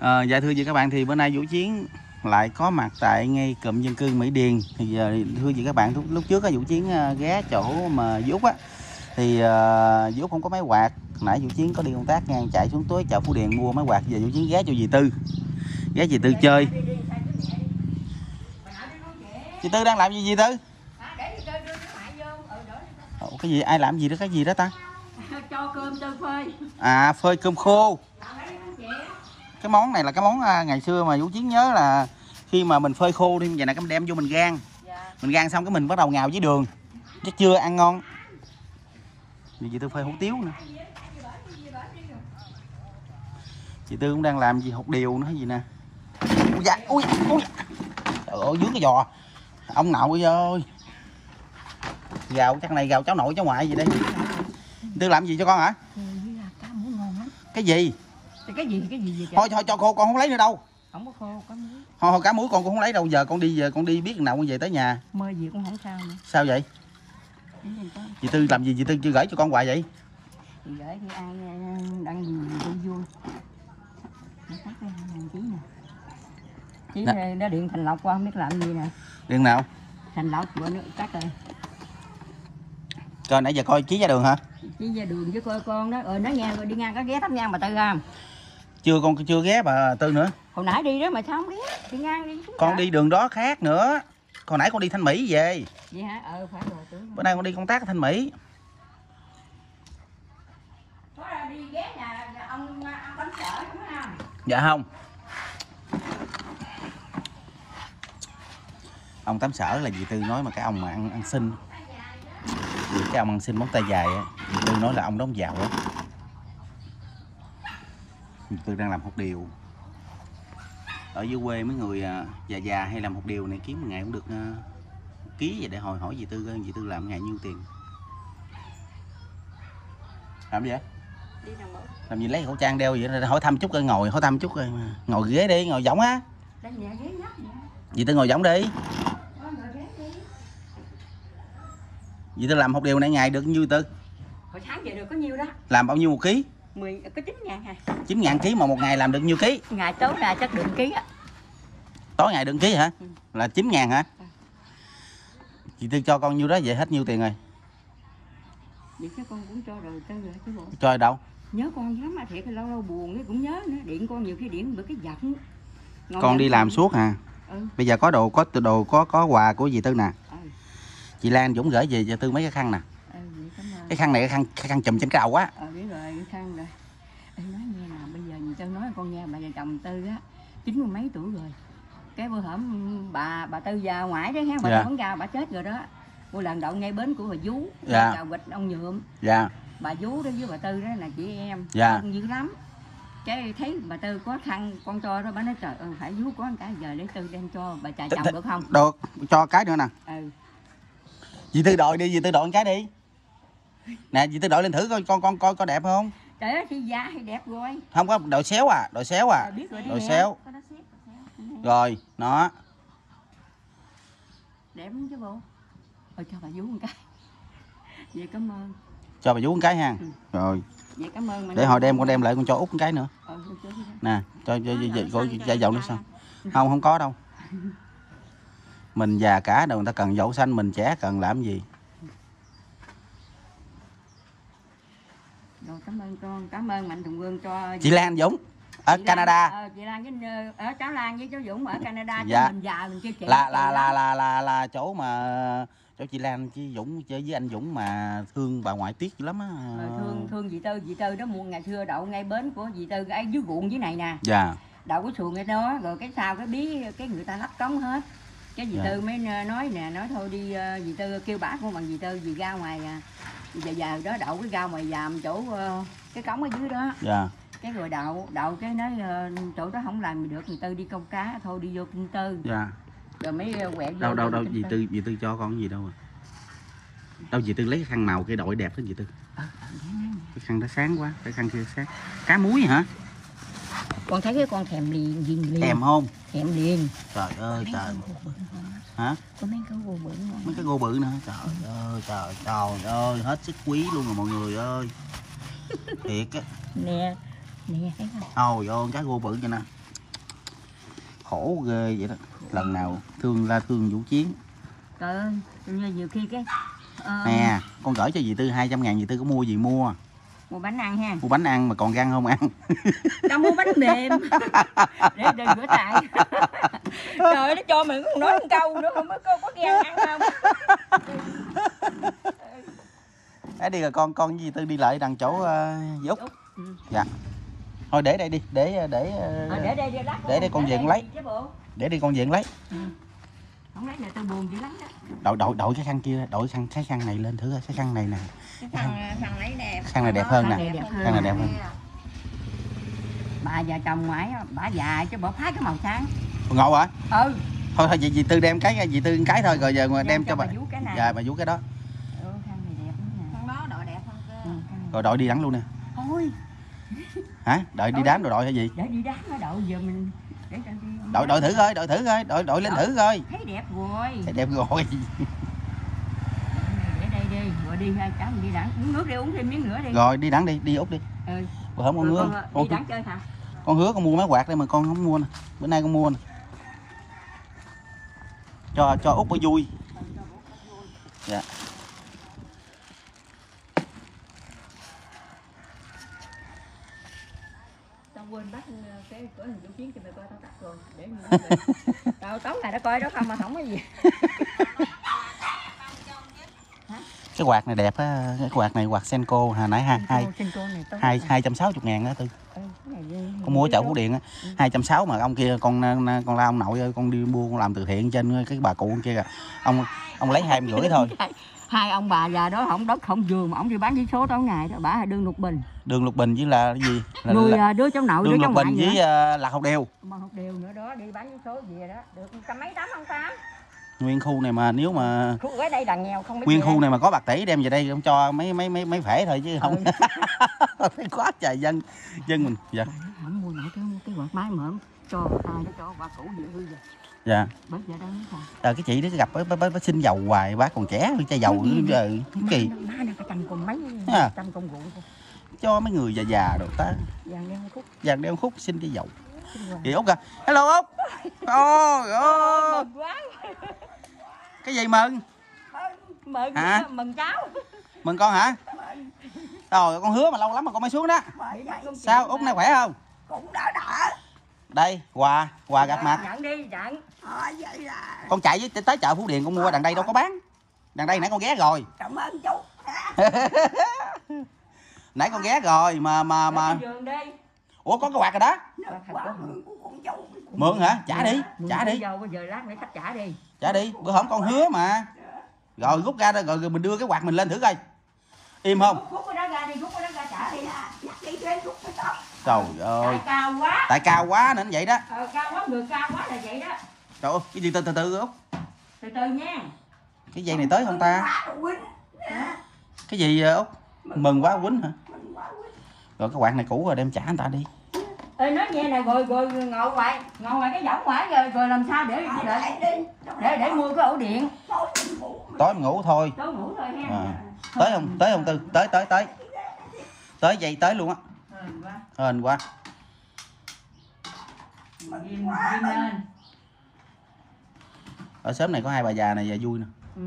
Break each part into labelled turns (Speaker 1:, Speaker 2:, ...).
Speaker 1: À, dạ thưa chị các bạn thì bữa nay Vũ Chiến lại có mặt tại ngay cụm dân cư Mỹ Điền. Thì giờ thưa chị các bạn lúc, trước á Vũ Chiến à, ghé chỗ mà Dút á. Thì uh, không có máy quạt. Nãy Vũ Chiến có đi công tác ngang chạy xuống tối chợ Phú Điền mua máy quạt. Giờ Vũ Chiến ghé cho dì Tư. Ghé dì Tư chơi. Dì Tư đang làm gì dì Tư? Ủa, cái gì? Ai làm gì đó? Cái gì đó ta?
Speaker 2: Cho cơm tư phơi.
Speaker 1: À phơi cơm khô cái món này là cái món à, ngày xưa mà vũ chiến nhớ là khi mà mình phơi khô đi vậy này cái mình đem vô mình gan.
Speaker 2: Dạ.
Speaker 1: mình gan xong cái mình bắt đầu ngào với đường chắc chưa ăn ngon. Vì chị tư phơi hủ tiếu nữa. Chị tư cũng đang làm gì hột điều nữa gì nè. Ui da ui ui. Trời ơi dưới cái giò. Ông nội ơi gào chắc này gào cháu nội cháu ngoại gì đây tư làm gì cho con hả? Cái gì
Speaker 2: thì cái gì cái gì vậy
Speaker 1: thôi thôi cho cô con không lấy nữa đâu.
Speaker 2: Không có khô cá muối.
Speaker 1: Thôi, thôi cá muối con cũng không lấy đâu. Giờ con đi giờ con đi biết nào con về tới nhà.
Speaker 2: Mơ gì cũng không sao nữa.
Speaker 1: Sao vậy? Chị tư làm gì? Chị tư chưa gửi cho con quà vậy.
Speaker 2: Thì gửi thì ai đăng gì vui. Vui chí nè. Đã điện thành lộc qua không biết làm gì nè.
Speaker 1: Điện nào?
Speaker 2: Thành lộc bữa nữa cắt rồi.
Speaker 1: Coi nãy giờ coi chí ra đường hả?
Speaker 2: Chí ra đường với coi con đó. Ờ nó nghe rồi đi ngang có ghé thắp nhang bà tư không
Speaker 1: chưa con chưa ghé bà tư nữa.
Speaker 2: Hồi nãy đi đó mà sao không ghé? Đi ngang đi
Speaker 1: con đi đường đó khác nữa. Còn nãy con đi thanh mỹ về.
Speaker 2: Vậy hả? Ờ phải rồi tưởng
Speaker 1: bữa nay con đi công tác ở thanh mỹ.
Speaker 2: Có ra đi ghé nhà ông ông bánh sở đúng không?
Speaker 1: Dạ không. Ông tám sở là dì tư nói mà cái ông mà ăn ăn xin. Cái ông ăn xin móng tay dài á dì tư nói là ông đó ông giàu á tư đang làm hột điều. Ở dưới quê mấy người à, già già hay làm hột điều này kiếm một ngày cũng được à, ký vậy để hồi hỏi dì tư dì tư làm ngày nhiêu tiền. Làm gì vậy?
Speaker 2: Đi
Speaker 1: làm gì lấy khẩu trang đeo vậy hỏi thăm chút coi ngồi hỏi thăm chút coi. Ngồi ghế đi ngồi võng á. Dì tư ngồi võng đi.
Speaker 2: Đi.
Speaker 1: Dì tư làm một điều này ngày được nhiêu tư?
Speaker 2: Hồi sáng về được có nhiêu đó.
Speaker 1: Làm bao nhiêu một ký
Speaker 2: 10 có 9 ngàn hả?
Speaker 1: Chín ngàn ký mà một ngày làm được nhiêu ký?
Speaker 2: Ngày tối là chắc đựng ký á.
Speaker 1: Tối ngày được ký hả?
Speaker 2: Ừ.
Speaker 1: là chín ngàn hả?
Speaker 2: Ừ.
Speaker 1: dì tư cho con nhiêu đó vậy hết nhiêu tiền rồi?
Speaker 2: Vậy chứ con cũng cho rồi tới rồi chứ bộ.
Speaker 1: Cho đâu?
Speaker 2: Nhớ con lắm mà thiệt lâu lâu buồn cái cũng nhớ nữa. Điện con nhiều khi điện bữa cái giận Ngồi
Speaker 1: con đi làm suốt à
Speaker 2: ừ.
Speaker 1: Bây giờ có đồ có đồ có có quà của dì tư nè.
Speaker 2: Ừ.
Speaker 1: Chị lan dũng gửi về cho tư mấy cái khăn nè.
Speaker 2: Ừ
Speaker 1: cái khăn này cái khăn cái khăn chùm trên cái đầu á.
Speaker 2: Ờ biết rồi cái khăn rồi Ê, nói nghe nè bây giờ gì tao nói con nghe bà vợ chồng tư á chín mươi mấy tuổi rồi. Cái bữa hổm bà bà tư già ngoại đấy ha bà
Speaker 1: Dạ.
Speaker 2: dạ. ra bà chết rồi đó. Một lần đậu ngay bến của bà vú
Speaker 1: Dạ.
Speaker 2: chào vịt ông nhuộm.
Speaker 1: Dạ.
Speaker 2: Bà vú đó với bà tư đó là chị em
Speaker 1: Dạ.
Speaker 2: dữ lắm. Cái thấy bà tư có khăn con cho đó bà nói trời ơi phải vú có cái giờ để tư đem cho bà trà chồng được không?
Speaker 1: được cho cái nữa nè.
Speaker 2: Ừ.
Speaker 1: Dì tư đội đi dì tư đội cái đi. Nè dì tư đội lên thử coi con con coi có đẹp không
Speaker 2: trời ơi thì da thì đẹp rồi.
Speaker 1: Không có đội xéo à đội xéo à.
Speaker 2: Rồi
Speaker 1: đội xéo. Rồi nó.
Speaker 2: Đẹp lắm chứ bộ. Thôi cho bà vú một cái. Vậy cảm ơn.
Speaker 1: Cho bà vú một cái ha.
Speaker 2: Ừ.
Speaker 1: rồi.
Speaker 2: Vậy cảm ơn
Speaker 1: để hồi đem con đem lại con cho út một cái nữa.
Speaker 2: Ra.
Speaker 1: nè cho cho cô dạy dầu nữa sao? không không có đâu. Mình già cả đâu người ta cần dậu xanh mình trẻ cần làm gì
Speaker 2: rồi cảm ơn con cảm ơn mạnh thường quân cho
Speaker 1: chị Lan Dũng. Ở
Speaker 2: chị Lan-
Speaker 1: Canada.
Speaker 2: ờ, chị Lan với ờ, ở cháu Lan với cháu Dũng ở Canada
Speaker 1: Dạ.
Speaker 2: mình già mình kêu chị
Speaker 1: là
Speaker 2: chị
Speaker 1: là là là là là chỗ mà chỗ chị Lan với Dũng chơi với anh Dũng mà thương bà ngoại tiếc lắm á.
Speaker 2: Rồi thương thương dì tư dì tư đó mua ngày xưa đậu ngay bến của dì tư ấy dưới ruộng dưới này nè.
Speaker 1: Dạ.
Speaker 2: Đậu cái xuồng cái đó rồi cái sau cái bí cái người ta lắp cống hết. Cái dì
Speaker 1: Dạ.
Speaker 2: tư mới nói nè nói thôi đi ờ, dì tư kêu bả con bằng dì tư dì ra ngoài à giờ giờ đó đậu cái rau ngoài dàm chỗ ờ, cái cống ở dưới đó.
Speaker 1: Dạ.
Speaker 2: Cái rồi đậu đậu cái nói ờ, chỗ đó không làm gì được người tư đi câu cá thôi đi vô kinh tư.
Speaker 1: Dạ.
Speaker 2: Rồi mới ờ, quẹo vô
Speaker 1: đâu đâu đâu dì tư. Dì tư cho con gì đâu à. Đâu dì tư lấy cái khăn màu cái đội đẹp đó dì tư.
Speaker 2: Ờ,
Speaker 1: cái khăn đó sáng quá cái khăn kia sáng. Cá muối hả?
Speaker 2: Con thấy cái con thèm liền liền liền.
Speaker 1: Thèm không?
Speaker 2: Thèm liền.
Speaker 1: Trời ơi trời hả?
Speaker 2: Có mấy con gù bự ngon
Speaker 1: mấy cái gô bự nữa trời ơi trời trời ơi hết sức quý luôn rồi mọi người ơi. Thiệt á.
Speaker 2: Nè nè thấy không?
Speaker 1: Ôi ôi cái gô bự vậy nè. Khổ ghê vậy đó. Lần nào thương la thương vũ chiến.
Speaker 2: Trời ơi như nhiều khi cái ờ,
Speaker 1: nè con gửi cho dì tư 200 ngàn dì tư có mua gì mua
Speaker 2: mua bánh ăn ha.
Speaker 1: Mua bánh ăn mà còn răng không ăn.
Speaker 2: Tao mua bánh mềm. Để để rửa tay trời nó cho mình còn nói một câu nữa không có có, gan ăn không?
Speaker 1: Đấy đi rồi con con dì tư đi lại đằng chỗ uh, út
Speaker 2: Ừ.
Speaker 1: dạ. Thôi để đây đi để để ờ,
Speaker 2: Ờ, để đây để
Speaker 1: để đây con về con lấy. để đi con diện lấy
Speaker 2: không lấy là tao buồn dữ lắm đó.
Speaker 1: Đội đội đội cái khăn kia đội khăn cái khăn này lên thử coi cái khăn này nè.
Speaker 3: Cái khăn khăn lấy đẹp.
Speaker 1: Khăn này đẹp hơn nè.
Speaker 2: Khăn này đẹp hơn. bà già chồng ngoại á, bà già chứ bỏ phái cái màu sáng.
Speaker 1: Ngộ hả?
Speaker 2: Ừ.
Speaker 1: Thôi thôi dì, dì tư đem cái dì tư cái thôi rồi giờ mà đem cho bà
Speaker 2: vú cái này.
Speaker 1: Dạ bà vú cái đó.
Speaker 2: Ừ, khăn này đẹp lắm nè.
Speaker 3: Khăn đó đội đẹp hơn cơ.
Speaker 2: Ừ,
Speaker 1: rồi đội đi đắng luôn nè.
Speaker 2: Thôi
Speaker 1: hả? Đợi đi đám rồi đội hay gì?
Speaker 2: Để đi đám nó đậu giờ mình cho
Speaker 1: đội đội thử coi đội thử coi đội đội lên thử coi.
Speaker 2: thấy đẹp rồi.
Speaker 1: Thấy đẹp rồi.
Speaker 2: Để đây đi rồi đi hai cháu đi đẳng. Uống nước đi uống thêm miếng nữa đi.
Speaker 1: Rồi đi đắng đi đi út đi.
Speaker 2: Ừ.
Speaker 1: bữa hôm con hứa
Speaker 2: con, ờ,
Speaker 1: con,
Speaker 2: đẳng chơi hả?
Speaker 1: con hứa con mua máy quạt đây mà con không mua nè. Bữa nay con mua nè. Cho cho út có vui. Dạ.
Speaker 2: tao quên bắt ờ, cái cửa hình chiến cho mày coi tao tắt rồi. Để mình tao tối ngày nó coi đó không mà không có gì.
Speaker 1: Cái quạt này đẹp á cái quạt này quạt Senko hồi nãy hai hai
Speaker 2: này
Speaker 1: hai hai trăm sáu ngàn đó tư.
Speaker 2: Này
Speaker 1: con mua chợ Phú Điện á.
Speaker 2: Ừ.
Speaker 1: hai trăm sáu mà ông kia con con la ông nội ơi con đi mua con làm từ thiện trên cái bà cụ kia kìa. Ông ông lấy hai rưỡi thôi
Speaker 2: hai, hai ông bà già đó không đất không giường mà ông đi bán giấy số tối ngày đó. Bả là đương lục bình.
Speaker 1: Đường lục bình với là cái gì? Là,
Speaker 2: người
Speaker 1: là
Speaker 2: à, đứa cháu nội đứa
Speaker 1: đường
Speaker 2: cháu ngoại
Speaker 1: bình với ờ, lạc học đều
Speaker 2: mà học đều nữa đó đi bán giấy số về đó. Được trăm mấy tám không tám?
Speaker 1: Nguyên khu này mà nếu mà
Speaker 2: khu ở đây là nghèo không biết
Speaker 1: nguyên khu này mà có bạc tỷ đem về đây không cho mấy mấy mấy mấy phể thôi chứ không.
Speaker 2: Ừ.
Speaker 1: Quá trời dân dân mình. Dạ.
Speaker 2: Không mua nổi cái cái quạt máy mà không cho ai nó cho bà cũ gì hư rồi
Speaker 1: dạ.
Speaker 2: Bởi giờ đâu
Speaker 1: Ờ, cái chị đó gặp bác, bác, bác xin dầu hoài bác còn trẻ chai dầu
Speaker 2: gì?
Speaker 1: giờ kỳ.
Speaker 2: trăm cùng mấy
Speaker 1: À.
Speaker 2: trăm cùng rượu thôi.
Speaker 1: cho mấy người già già đồ ta.
Speaker 2: Vàng đen khúc.
Speaker 1: Vàng đeo khúc xin chai dầu. Chị út kìa hello út. Ôi ôi cái gì mừng?
Speaker 2: Mừng.
Speaker 1: Hả?
Speaker 2: mừng cháu
Speaker 1: mừng con hả? Rồi con hứa mà lâu lắm mà con mới xuống đó. Sao út nay khỏe không?
Speaker 3: Cũng đỡ đỡ.
Speaker 1: Đây quà quà gặp mặt.
Speaker 2: nhận đi nhận.
Speaker 3: ờ
Speaker 1: con chạy với tới chợ phú điền con mua đằng đây đâu có bán. Đằng đây nãy con ghé rồi.
Speaker 3: Cảm ơn chú.
Speaker 1: Nãy con ghé rồi mà mà mà ủa có cái quạt rồi đó.
Speaker 3: Mượn
Speaker 1: hả? Trả đi trả đi.
Speaker 2: trả đi.
Speaker 1: Trả đi bữa hổm con hứa mà. Rồi rút ra đó rồi, rồi mình đưa cái quạt mình lên thử coi. Im không?
Speaker 2: Rút cái đó ra đi rút cái đó ra trả đi
Speaker 3: nhắc đi ghế chút cái đó.
Speaker 1: Trời ơi.
Speaker 2: Tại cao quá.
Speaker 1: Tại cao quá nên vậy đó.
Speaker 2: Ờ, cao quá người cao quá là vậy đó
Speaker 1: trời ơi cái gì từ từ từ út
Speaker 2: từ từ nha.
Speaker 1: Cái dây này tới không ta? Cái gì út mừng quá quýnh hả? Rồi cái quạt này cũ rồi đem trả người ta đi.
Speaker 2: Ê nói nghe nè rồi rồi ngồi ngoài ngồi ngoài cái võng ngoài rồi rồi làm sao để để để để mua cái ổ điện.
Speaker 3: Tối mình ngủ
Speaker 1: thôi.
Speaker 2: Tối ngủ thôi ha.
Speaker 1: À. tới không? Tới không tư? Tới tới tới. Tới dây tới luôn á.
Speaker 2: Hên quá.
Speaker 1: Hên quá.
Speaker 2: Ghim ghim lên
Speaker 1: ở xóm này có hai bà già này và vui nè.
Speaker 2: Ừ.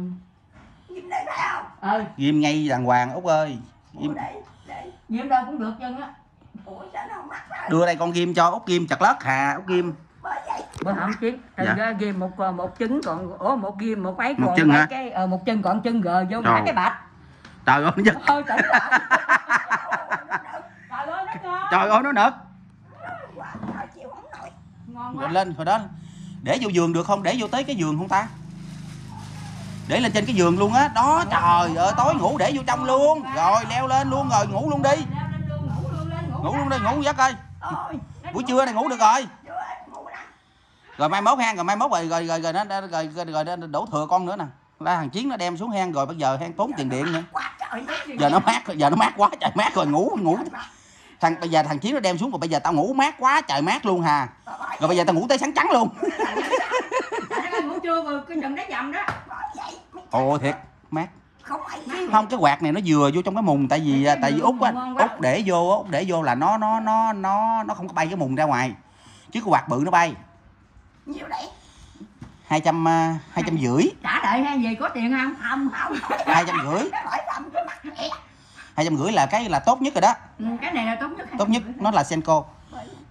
Speaker 3: Nhìn đây phải không?
Speaker 2: Ờ
Speaker 1: ghim ngay đàng hoàng út ơi. Ghim.
Speaker 3: đây đây
Speaker 2: ghim đâu cũng được chân á.
Speaker 3: Ủa sao nó không mắc
Speaker 1: đưa đây con ghim cho út ghim chặt lót hà út ghim.
Speaker 3: Bởi vậy.
Speaker 2: Bữa hổm chiến thành
Speaker 1: Dạ.
Speaker 2: ra ghim một một trứng còn ủa một ghim một ấy
Speaker 1: Một
Speaker 2: còn
Speaker 1: chân
Speaker 2: mấy
Speaker 1: hả?
Speaker 2: cái ờ, một chân còn chân gờ vô ngã
Speaker 1: Rồi.
Speaker 2: cái bạch.
Speaker 1: Trời ơi
Speaker 2: lại trời ơi nó ngon
Speaker 1: trời ơi nó nực.
Speaker 3: Quá thôi chịu không nổi
Speaker 2: ngon quá
Speaker 1: lên hồi đó để vô giường được không? Để vô tới cái giường không ta? Để lên trên cái giường luôn á. Đó trời ơi tối ngủ để vô trong luôn. Rồi leo lên luôn rồi ngủ luôn đi.
Speaker 2: Ngủ luôn
Speaker 1: đi ngủ giấc ơi. Buổi trưa này ngủ được rồi. Rồi mai mốt hang rồi mai mốt rồi rồi rồi rồi nó rồi rồi rồi, rồi, rồi đổ thừa con nữa nè. Là thằng chiến nó đem xuống hang rồi bây giờ hang tốn tiền điện nữa. Giờ nó mát giờ nó mát quá trời mát rồi ngủ ngủ thằng bây giờ thằng chiến nó đem xuống rồi bây giờ tao ngủ mát quá trời mát luôn hà. Rồi bây giờ tao ngủ tới sáng trắng luôn.
Speaker 2: Ngủ trưa rồi cái đừng đá dầm đó
Speaker 1: ồ thiệt mát.
Speaker 3: Không
Speaker 1: cái quạt này nó vừa vô trong cái mùng tại vì tại vì út á út để vô út để vô là nó nó nó nó nó không có bay cái mùng ra ngoài. Chứ cái quạt bự nó bay.
Speaker 3: Nhiều đấy.
Speaker 1: Hai trăm à, hai trăm rưỡi.
Speaker 2: Trả lại hay gì có tiền không?
Speaker 3: Không không.
Speaker 1: Hai trăm rưỡi hai trăm rưỡi là cái là tốt nhất rồi đó.
Speaker 2: Ừ, cái này là tốt nhất
Speaker 1: tốt nhất nó là senko.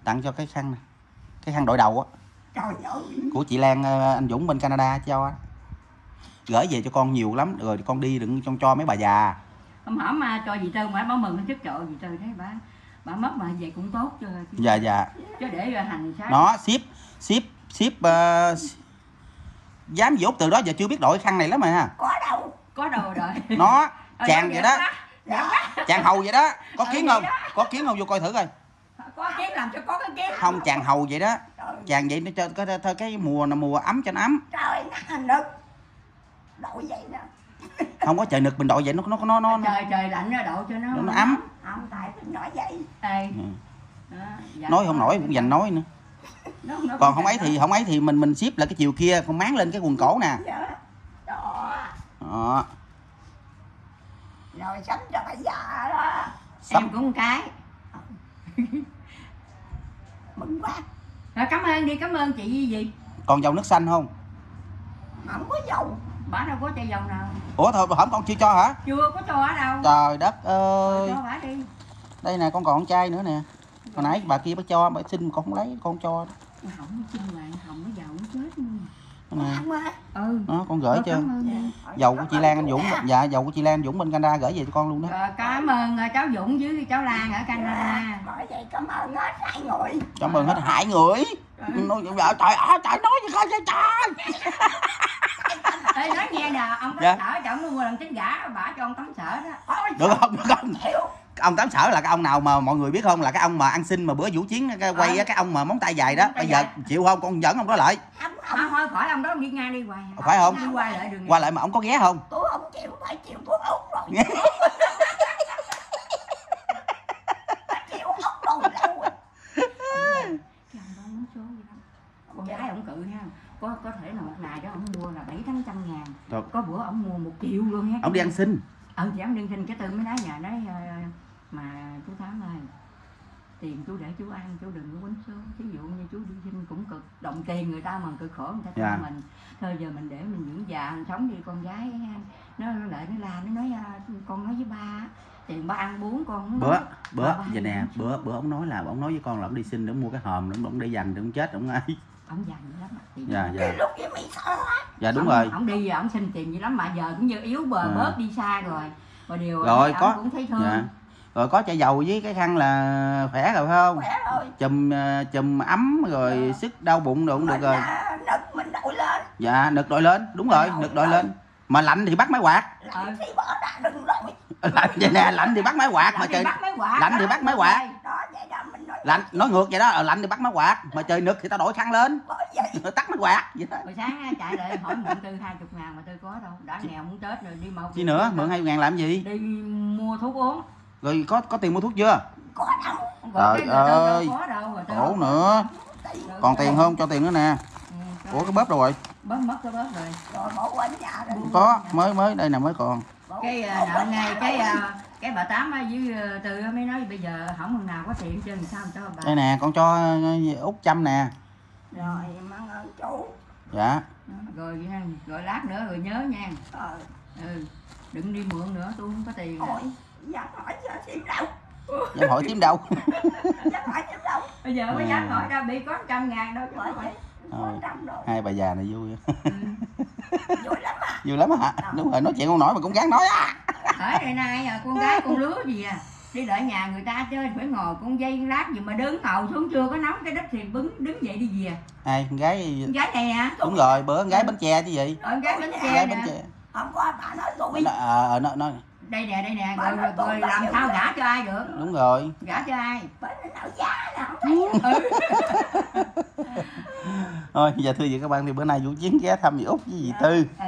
Speaker 1: Tặng cho cái khăn này cái khăn đội đầu á. Của chị Lan ờ, anh Dũng bên Canada cho á. gửi về cho con nhiều lắm rồi con đi đừng cho cho mấy bà già.
Speaker 2: Hôm hổm mà cho dì tư mà báo mừng trước chợ dì tư thấy bà bà mất mà vậy cũng tốt cho chứ,
Speaker 1: dạ dạ.
Speaker 2: Chứ để rồi hành sát.
Speaker 1: Nó ship ship ship ờ, dám dốt từ đó giờ chưa biết đội khăn này lắm mà ha.
Speaker 3: Có đâu.
Speaker 2: Có đồ rồi.
Speaker 1: Nó
Speaker 2: Ờ,
Speaker 1: chàng vậy đó.
Speaker 2: quá,
Speaker 1: chàng hầu vậy đó. Có
Speaker 2: Ừ,
Speaker 1: kiến không?
Speaker 2: đó.
Speaker 1: có kiến không? Vô coi thử coi.
Speaker 2: Có kiếm làm cho có cái kiếm
Speaker 1: không chàng hầu vậy đó.
Speaker 3: Trời
Speaker 1: chàng vậy nó cho cái, cái, cái mùa là mùa ấm cho nó ấm.
Speaker 3: Trời nắng nực. Đội vậy nè
Speaker 1: không có trời nực mình đội vậy nó nó nó nó, nó
Speaker 2: trời trời lạnh nó độ cho nó
Speaker 1: nó ấm.
Speaker 3: không tại mình nói vậy.
Speaker 2: Ê,
Speaker 1: Ừ.
Speaker 2: đó, dạ.
Speaker 1: nói không nổi cũng dành nói nữa.
Speaker 2: Nó- nó
Speaker 1: còn không ấy thì không ấy thì mình mình ship là cái chiều kia con máng lên cái quần cổ nè.
Speaker 3: Dạ. Đó.
Speaker 1: Đó
Speaker 3: rồi sắm cho bà già đó.
Speaker 2: Em cũng một cái.
Speaker 3: Mừng quá.
Speaker 2: Rồi cảm ơn đi cảm ơn chị gì
Speaker 1: còn dầu nước xanh không?
Speaker 3: Không có dầu.
Speaker 2: Bà đâu có chai dầu nào.
Speaker 1: Ủa thôi hổng con chưa cho hả?
Speaker 2: Chưa có cho ở đâu.
Speaker 1: Trời đất ơi
Speaker 2: cho bà đi.
Speaker 1: Đây nè con còn con trai nữa nè. Hồi nãy bà kia bà cho bà xin con không lấy con cho.
Speaker 2: Không chinh hoàng hồng nó giàu nó chết luôn
Speaker 3: Mà
Speaker 2: ừ.
Speaker 1: Đó con gửi cho.
Speaker 2: cảm ơn đi.
Speaker 1: dầu của chị Lan anh Dũng. Dạ dầu của chị Lan anh Dũng bên Canada gửi về cho con luôn đó.
Speaker 2: Rồi, cảm ơn ờ, cháu Dũng với cháu Lan ở Canada.
Speaker 3: Bởi vậy cảm ơn hết hai người
Speaker 1: cảm ơn hết hại người nói dạ, trời ơi trời nói gì không vậy trời.
Speaker 2: Ê, nói nghe nè ông
Speaker 1: Dạ.
Speaker 2: tắm sở cho ông mua lần trứng gà bà cho ông tắm sở đó.
Speaker 3: Ôi,
Speaker 1: được không được không?
Speaker 3: Chịu
Speaker 1: ông tám sở là cái ông nào mà mọi người biết không? Là cái ông mà ăn xin mà bữa vũ chiến cái quay á, cái ông mà móng tay dài đó. bây giờ chịu không? Con dẫn ông đó lại.
Speaker 3: Không
Speaker 2: à, thôi khỏi ông đó ông đi ngang đi hoài.
Speaker 1: Phải không?
Speaker 2: Đi qua lại đường
Speaker 1: qua lại mà ông có ghé không?
Speaker 3: Tôi không chịu phải chịu tôi út rồi. Chịu út rồi lâu rồi
Speaker 2: ông con gái ông cự ha có có thể là một ngày đó ông mua là bảy tám trăm ngàn. Có bữa ông mua một triệu luôn ha
Speaker 1: ông đi ăn xin.
Speaker 2: Ờ thì ông đi xin cái tư mới nói nhà nói ờ, mà chú tám ơi tiền chú để chú ăn chú đừng có quýnh số. Ví dụ như chú đi xin cũng cực động tiền người ta mà cực khổ người ta cho
Speaker 1: Dạ.
Speaker 2: mình. Thôi giờ mình để mình dưỡng già mình sống đi con gái nó nó lại nó la nó nói à, con nói với ba tiền ba ăn bún con
Speaker 1: bữa
Speaker 2: nói.
Speaker 1: bữa vậy nè bữa bữa ông nói là ông nói với con là ông đi xin để mua cái hòm để ông, để dành để ông chết ông ấy
Speaker 2: ông dành dữ lắm tiền
Speaker 1: dạ
Speaker 3: cái
Speaker 1: dạ.
Speaker 3: Lúc với mày sợ
Speaker 1: dạ đúng
Speaker 2: Ông-
Speaker 1: rồi.
Speaker 2: Ông đi giờ ông xin tiền dữ lắm mà giờ cũng như yếu bờ
Speaker 1: À.
Speaker 2: bớt đi xa rồi. Rồi điều
Speaker 1: Rồi, có-
Speaker 2: cũng thấy thương.
Speaker 1: Dạ rồi có chai dầu với cái khăn là khỏe rồi phải không?
Speaker 3: Khỏe rồi.
Speaker 1: Chùm ờ, chùm ấm rồi
Speaker 3: Dạ.
Speaker 1: sức đau bụng đồ cũng được rồi.
Speaker 3: đã nực mình đội lên.
Speaker 1: Dạ nực đội lên. Đúng rồi nực đội
Speaker 3: lên.
Speaker 1: lên. Mà lạnh thì bắt máy quạt.
Speaker 3: Lạnh thì bỏ ra đừng rồi
Speaker 1: lạnh vậy nè lạnh thì bắt máy quạt mà
Speaker 2: Lạnh thì
Speaker 1: trời.
Speaker 2: bắt máy quạt
Speaker 1: lạnh thì bắt máy quạt.
Speaker 3: đó vậy đó mình nói
Speaker 1: lạnh nói ngược vậy đó ờ, lạnh thì bắt máy quạt. Mà trời nực thì ta đổi khăn lên. Tắt máy quạt vậy đó.
Speaker 2: Hồi sáng chạy lại hỏi mượn tư hai chục ngàn mà tư có đâu. Đã nghèo muốn tết rồi đi màu
Speaker 1: chi nữa mượn hai ngàn làm gì?
Speaker 2: Đi mua thuốc uống
Speaker 1: rồi có có tiền mua thuốc chưa?
Speaker 3: Có đâu.
Speaker 2: Rồi
Speaker 1: Trời ơi.
Speaker 2: đâu có đâu rồi tư
Speaker 1: khổ nữa. Còn tiền không? Cho tiền nữa nè.
Speaker 2: Ừ,
Speaker 1: ủa cái bóp đâu rồi?
Speaker 2: Bớt mất cái bớt rồi.
Speaker 3: Rồi bỏ quên nhà rồi.
Speaker 1: Có. Mới mới đây nè mới còn.
Speaker 2: Cái à, nợ ngay cái à, cái bà tám á với à, từ mới nói bây giờ không thằng nào có tiền trên sao cho bà.
Speaker 1: Đây nè con cho ờ, út trăm nè.
Speaker 3: Rồi mang ơn chủ
Speaker 1: dạ.
Speaker 2: Đó, rồi rồi lát nữa rồi nhớ nha.
Speaker 3: Ờ.
Speaker 2: Ừ đừng đi mượn nữa tôi không có tiền à.
Speaker 3: Hỏi dám hỏi tìm đâu.
Speaker 1: Dám hỏi tím đâu?
Speaker 3: Dám hỏi tìm đâu.
Speaker 2: Bây giờ mới
Speaker 1: À.
Speaker 2: dám hỏi đâu bị có trăm ngàn đâu hỏi.
Speaker 3: vậy có
Speaker 1: Thôi. hai bà già này vui.
Speaker 2: Ừ.
Speaker 3: vui lắm à.
Speaker 1: Vui lắm hả? Đúng rồi nói chuyện không nổi mà cũng gắng nói á.
Speaker 2: Hỏi ngày nay à, con gái con lứa gì à? Đi đợi nhà người ta chơi phải ngồi con dây lát gì mà đứng ngồi xuống chưa có nóng cái đất thì đứng đứng dậy đi về.
Speaker 1: Ai con gái
Speaker 2: con gái này à
Speaker 1: đúng rồi bữa con gái bánh tre chứ gì.
Speaker 2: Con gái bánh
Speaker 1: con
Speaker 2: xe
Speaker 1: gái bánh tre.
Speaker 3: Không có bà nói tôi
Speaker 1: nó, à, nó, nó,
Speaker 2: đây nè đây nè rồi, rồi, rồi làm sao gả cho ai được?
Speaker 1: Đúng rồi.
Speaker 2: Gả cho ai?
Speaker 3: Bởi nó nào giá nào không thấy
Speaker 1: thôi dạ thưa chị các bạn thì bữa nay vũ chiến ghé thăm dì út với dì tư.
Speaker 2: Ừ.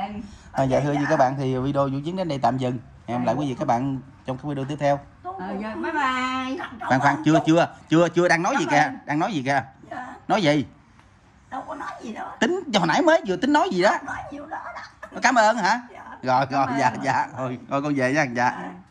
Speaker 1: à, dạ thưa chị các bạn thì video vũ chiến đến đây tạm dừng. Hẹn lại quý vị các bạn trong cái video tiếp theo.
Speaker 2: Ờ rồi bye bye.
Speaker 1: Khoan khoan chưa chưa chưa chưa đang nói gì kìa. Đang nói gì kìa.
Speaker 3: Dạ,
Speaker 1: nói gì?
Speaker 3: Đâu có nói gì nữa.
Speaker 1: Tính hồi nãy mới vừa tính nói gì đó.
Speaker 3: Nói nhiều đó đó.
Speaker 1: Cảm ơn hả?
Speaker 3: dạ
Speaker 1: rồi rồi dạ dạ. Thôi thôi con về nha dạ.
Speaker 2: Ừ.